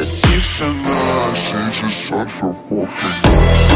It's a nice, it's just such a fucking